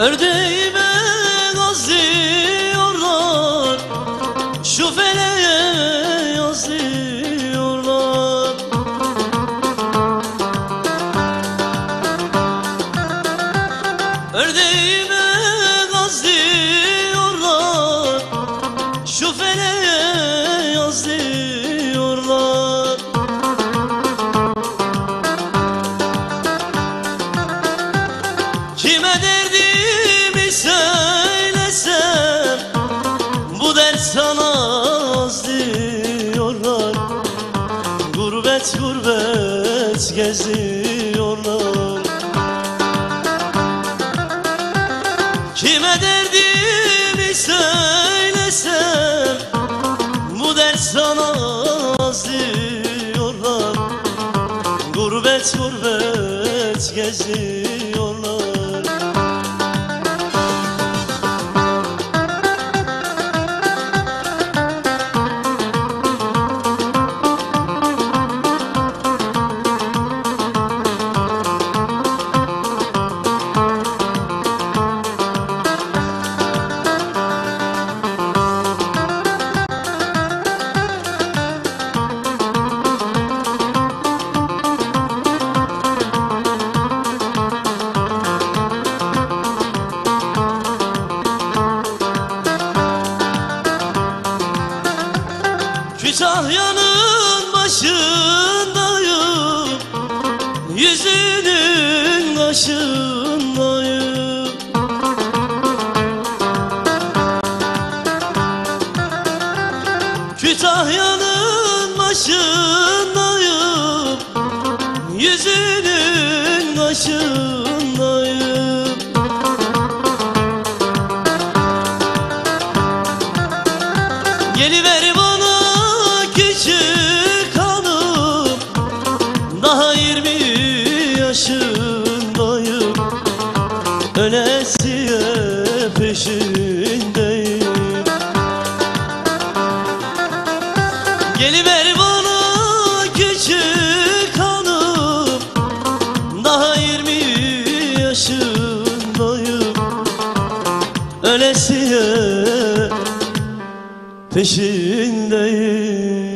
Ördeğime gazlıyorlar Şu feleğe yazıyorlar Ördeğime gazlıyorlar Şu feleğe Gurbet gurbet geziyorlar. Kime derdimi söylesem Bu dert sana az diyorlar. Gurbet gurbet geziyorlar Kütahya'nın başındayım Yüzünün kaşındayım Kütahya'nın başındayım Yüzünün kaşındayım Geliver Daha yirmi yaşındayım. Ölesiye peşindeyim. Geliver bana küçük hanım. Daha yirmi yaşındayım. Ölesiye peşindeyim